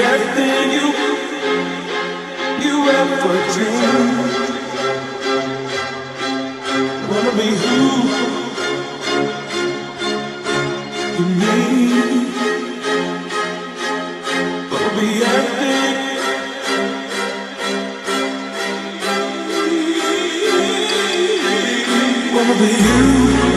everything you you ever dreamed. Wanna be who you need. Wanna be everything. Wanna be you